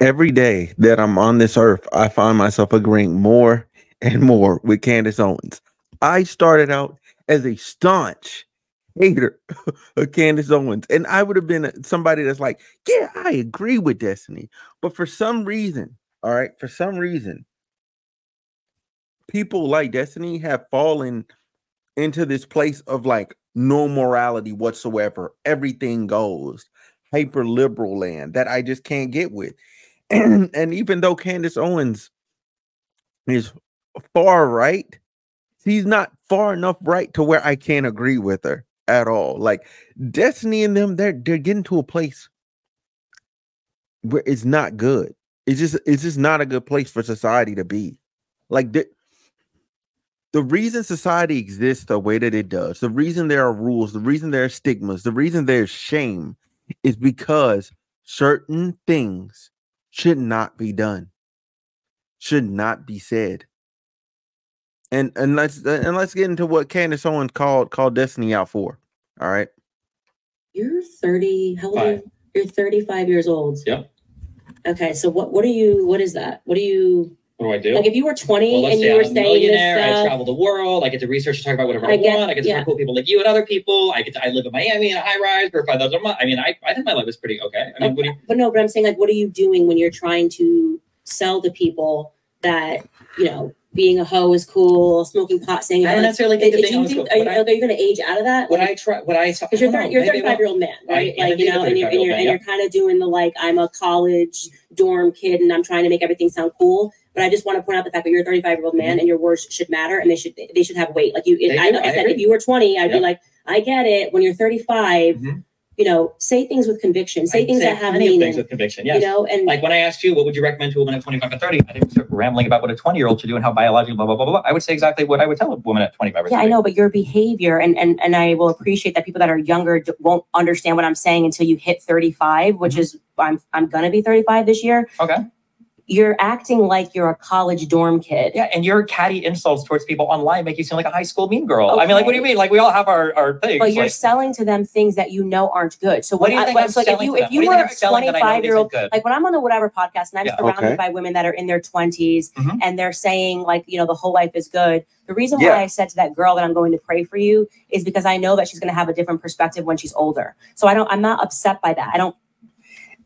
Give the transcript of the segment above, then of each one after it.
Every day that I'm on this earth, I find myself agreeing more and more with Candace Owens. I started out as a staunch hater of Candace Owens, and I would have been somebody that's like, yeah, I agree with Destiny. But for some reason, all right, for some reason, people like Destiny have fallen into this place of like no morality whatsoever. Everything goes hyper liberal land that I just can't get with. And, and even though Candace Owens is far right, she's not far enough right to where I can't agree with her at all. Like Destiny and them, they're they're getting to a place where it's not good. It's just it's just not a good place for society to be. Like the, the reason society exists the way that it does, the reason there are rules, the reason there are stigmas, the reason there's shame is because certain things should not be done, should not be said. And and let's and let's get into what Candace Owens called called Destiny out for. All right. You're 30. How old are you? You're 35 years old. Yep. Okay, so what what are you? What is that? What do you What do I do? like? If you were 20 well, and you were I'm a saying this millionaire. I travel the world. I get to research and talk about whatever I, I get- want. I get to yeah. cool people like you and other people. I get to, I live in Miami in a high rise for five thousand a month. I mean, I, I think my life is pretty okay. I mean, what do you, but no, but I'm saying like, what are you doing when you're trying to sell to people that you know being a hoe is cool, smoking pot, saying I don't like, necessarily think do that being you hoe cool, are you, I- are you going to age out of that? what I try, what I because you're, I thir- you're a 35 year old man, right? am Like you know, and you're and you're, man, and you're kind of doing the like I'm a college dorm kid and I'm trying to make everything sound cool. But I just want to point out the fact that you're a 35 year old man and your words should matter and they should they should have weight. Like you, Mm-hmm. I, know, I I said if you were 20, I'd Yeah. be like, I get it. When you're 35, Mhm. you know, say things with conviction, say I things say that have meaning. things with conviction. Yes. You know, and like when I asked you, what would you recommend to a woman at 25 or 30? I didn't start rambling about what a 20 year old should do and how biologically blah, blah, blah, blah. I would say exactly what I would tell a woman at 25 or 30. Yeah, I know, but your behavior and and and I will appreciate that people that are younger d- won't understand what I'm saying until you hit 35, which Mhm. is I'm I'm gonna be 35 this year. Okay. You're acting like you're a college dorm kid. Yeah, and your catty insults towards people online make you seem like a high school mean girl. I mean, like, what do you mean? Like, we all have our, our things. But you're like, selling to them things that you know aren't good. So what do you I, think when- I'm so like if you if you were a I'm selling that I know 25 year old like when I'm on the whatever podcast and I'm Yeah. surrounded Okay. by women that are in their 20s Mhm. and they're saying like you know the whole life is good. The reason Yeah. why I said to that girl that I'm going to pray for you is because I know that she's going to have a different perspective when she's older. So I don't I'm not upset by that. I don't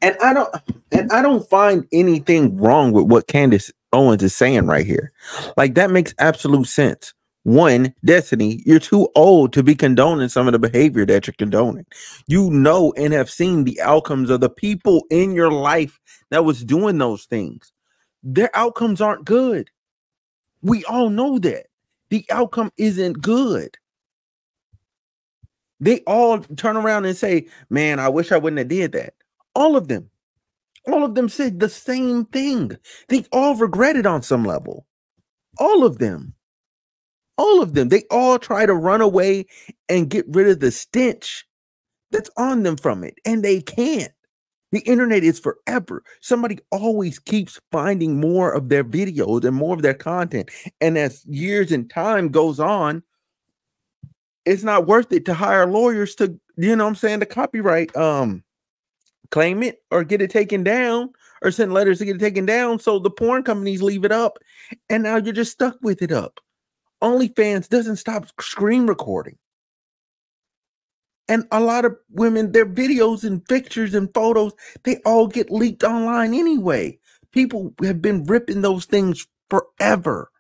And I don't and I don't find anything wrong with what Candace Owens is saying right here. Like that makes absolute sense. One, Destiny, you're too old to be condoning some of the behavior that you're condoning. You know and have seen the outcomes of the people in your life that was doing those things. Their outcomes aren't good. We all know that. The outcome isn't good. They all turn around and say, "Man, I wish I wouldn't have did that." All of them. All of them said the same thing. They all regret it on some level. All of them. All of them. They all try to run away and get rid of the stench that's on them from it, and they can't. The internet is forever. Somebody always keeps finding more of their videos and more of their content. And as years and time goes on, it's not worth it to hire lawyers to, you know what I'm saying, to copyright um claim it or get it taken down or send letters to get it taken down. So the porn companies leave it up and now you're just stuck with it up. OnlyFans doesn't stop screen recording. And a lot of women, their videos and pictures and photos, they all get leaked online anyway. People have been ripping those things forever.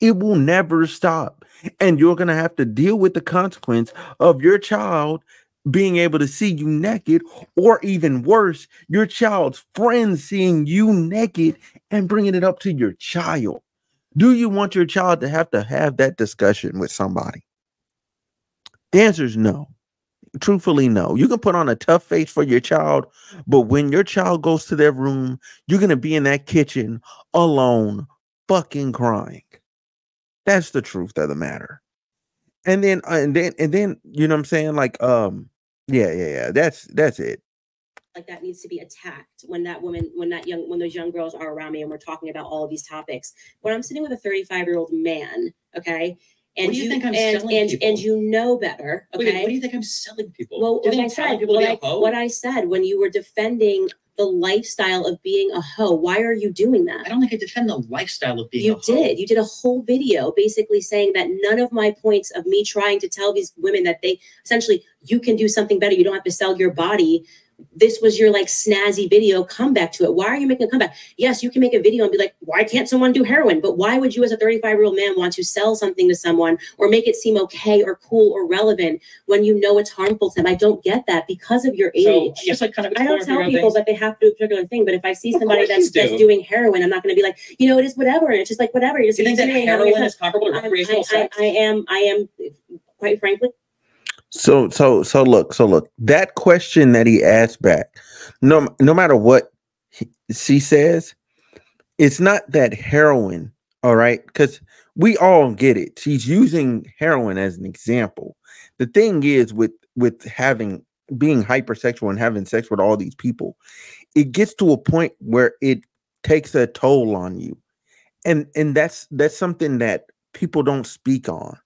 It will never stop. And you're going to have to deal with the consequence of your child being able to see you naked, or even worse, your child's friends seeing you naked and bringing it up to your child. Do you want your child to have to have that discussion with somebody? The answer is no. Truthfully, no. You can put on a tough face for your child, but when your child goes to their room, you're going to be in that kitchen alone, fucking crying. That's the truth of the matter. And then, uh, and then, and then, you know what I'm saying? Like, um, yeah, yeah, yeah. That's that's it. like that needs to be attacked when that woman when that young when those young girls are around me and we're talking about all of these topics when i'm sitting with a 35 year old man okay and What do you think I'm and, selling and, people? and you know better Wait, okay what do you think I'm selling people? well what I, selling said, people what, be I, a oh? what I said when you were defending the lifestyle of being a hoe. Why are you doing that? I don't think I defend the lifestyle of being a You hoe. did. You did a whole video basically saying that none of my points of me trying to tell these women that they essentially you can do something better. You don't have to sell your body. This was your like snazzy video. Come back to it. Why are you making a comeback? Yes, you can make a video and be like, why can't someone do heroin? But why would you, as a 35 year old man, want to sell something to someone or make it seem okay or cool or relevant when you know it's harmful to them? I don't get that because of your So, age. yes, I kind of I don't tell people out that they have to do a particular thing, but if I see somebody that's do. that's doing heroin, I'm not going to be like, you know, it is whatever. And It's just like whatever. You're just. Do you think that heroin is comparable to time. I, recreational I, sex? I am, I am, quite frankly, So so so look so look that question that he asked back, no no matter what he- she says, it's not that heroin, all right? Because we all get it. She's using heroin as an example. The thing is with with having being hypersexual and having sex with all these people, it gets to a point where it takes a toll on you, and and that's that's something that people don't speak on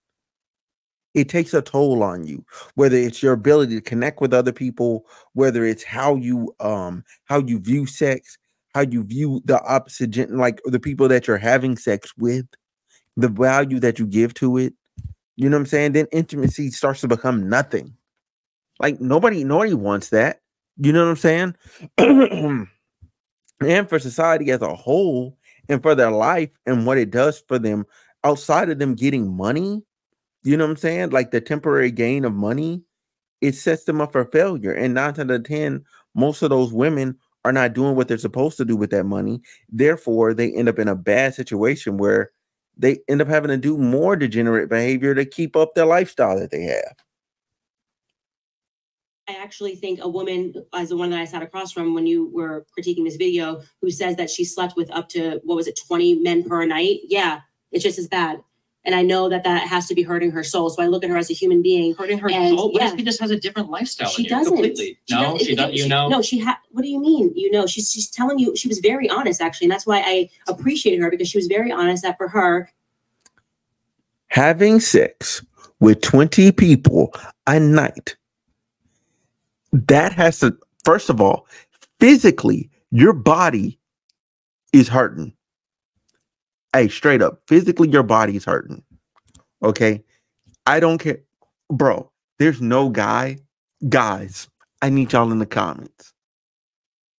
it takes a toll on you whether it's your ability to connect with other people whether it's how you um how you view sex how you view the opposite like the people that you're having sex with the value that you give to it you know what i'm saying? Then intimacy starts to become nothing. Like nobody nobody wants that you know what i'm saying? And for society as a whole and for their life and what it does for them outside of them getting money you know what I'm saying? Like the temporary gain of money, it sets them up for failure. And nine out of ten, most of those women are not doing what they're supposed to do with that money. Therefore, they end up in a bad situation where they end up having to do more degenerate behavior to keep up their lifestyle that they have. I actually think a woman, as the one that I sat across from when you were critiquing this video, who says that she slept with up to what was it, 20 men per night? Yeah, it's just as bad. And I know that that has to be hurting her soul. So I look at her as a human being. Hurting her And, soul. What if yeah. she just has a different lifestyle? She doesn't. completely. no, does- she doesn't. You know. No, she had. What do you mean? You know, she's she's telling you. She was very honest, actually, and that's why I appreciated her because she was very honest. That for her, Having sex with 20 people a night, that has to, first of all, physically, your body is hurting. Hey, straight up, physically, your body's hurting. Okay. I don't care. Bro, there's no guy. Guys, I need y'all in the comments.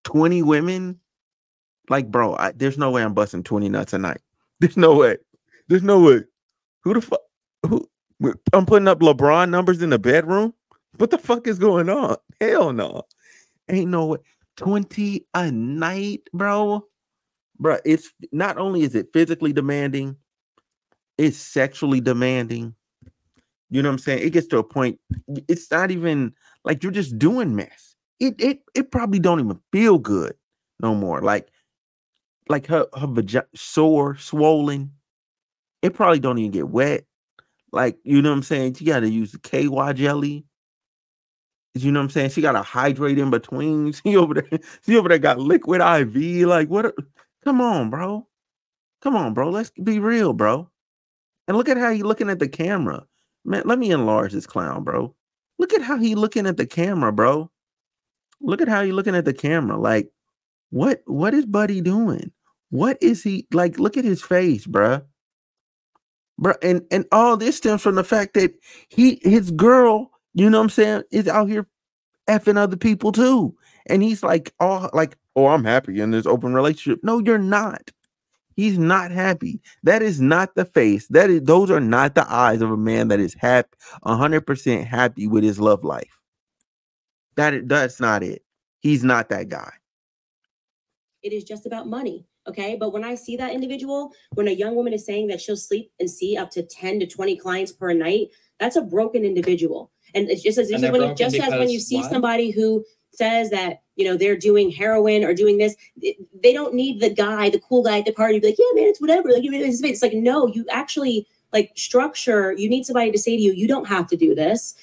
20 women? Like, bro, I, there's no way I'm busting 20 nuts a night. There's no way. There's no way. Who the fuck? Who? I'm putting up LeBron numbers in the bedroom? What the fuck is going on? Hell no. Ain't no way. 20 a night, bro. Bro, it's not only is it physically demanding, it's sexually demanding. You know what I'm saying? It gets to a point, it's not even like you're just doing mess. It it it probably don't even feel good no more. Like like her her vagina sore, swollen. It probably don't even get wet. Like, you know what I'm saying? She gotta use the KY jelly. You know what I'm saying? She gotta hydrate in between. She over there, she over there got liquid IV. Like, what? Come on, bro. Come on, bro. Let's be real, bro. And look at how he looking at the camera. Man, let me enlarge this clown, bro. Look at how he looking at the camera, bro. Look at how he looking at the camera. Like, what what is Buddy doing? What is he like? Look at his face, bruh. Bruh, and and all this stems from the fact that he his girl, you know what I'm saying, is out here effing other people too. And he's like, oh, like, oh, I'm happy in this open relationship. No, you're not. He's not happy. That is not the face. That is those are not the eyes of a man that is happy, hundred percent happy with his love life. That is, that's not it. He's not that guy. it is just about money. Okay. But when I see that individual, when a young woman is saying that she'll sleep and see up to 10 to 20 clients per night, that's a broken individual. And it's just as, And just as when you, just as when you see why? somebody who says that, you know, they're doing heroin or doing this, they don't need the guy, the cool guy at the party to be like, yeah, man, it's whatever. Like, it's it's like, no, you actually like structure, you need somebody to say to you, you don't have to do this.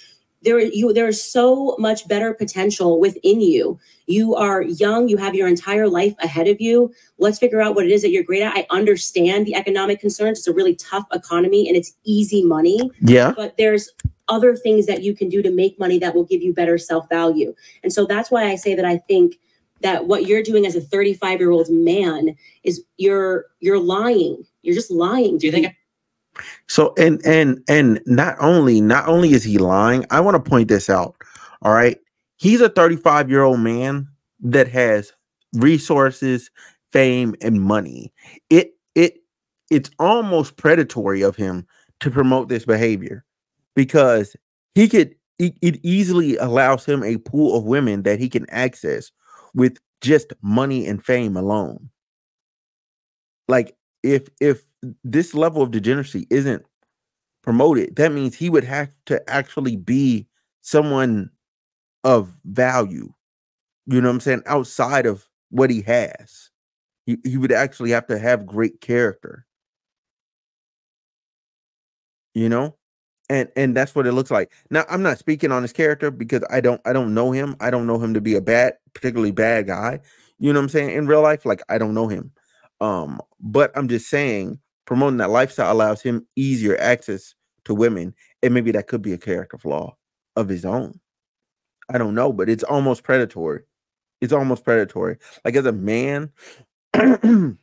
There, you, there is so much better potential within you. You are young. You have your entire life ahead of you let's figure out what it is that you're great at. I understand the economic concerns. It's a really tough economy and it's easy money, Yeah. but there's other things that you can do to make money that will give you better self value. And so that's why I say that I think that what you're doing as a 35 year old man is you're you're lying. You're just lying. Do you think So and and and not only not only is he lying, I want to point this out. All right. He's a 35 year old man that has resources, fame, and money. It it it's almost predatory of him to promote this behavior because he could it, easily allows him a pool of women that he can access with just money and fame alone. Like if if this level of degeneracy isn't promoted, that means he would have to actually be someone of value. You know what I'm saying? Outside of what he has, he, he would actually have to have great character. You know? And and that's what it looks like. Now, I'm not speaking on his character because I don't I don't know him. I don't know him to be a bad, particularly bad guy. You know what I'm saying? In real life, like I don't know him. Um, but I'm just saying promoting that lifestyle allows him easier access to women, and maybe that could be a character flaw of his own. I don't know, but it's almost predatory. It's almost predatory. Like as a man,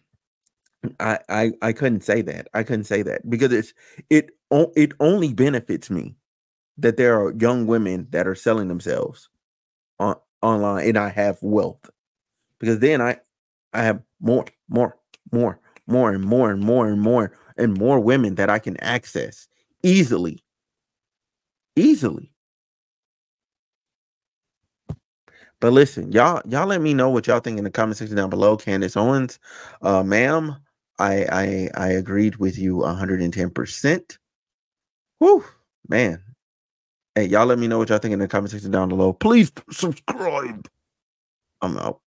I, I couldn't say that. I couldn't say that because it's it it only benefits me that there are young women that are selling themselves on online and I have wealth because then I I have more more more more and more and more and more and more women that I can access easily easily but listen y'all y'all let me know what y'all think in the comment section down below Candace Owens uh ma'am I I I agreed with you 110%. Whew, man. Hey, y'all let me know what y'all think in the comment section down below. Please subscribe. I'm out.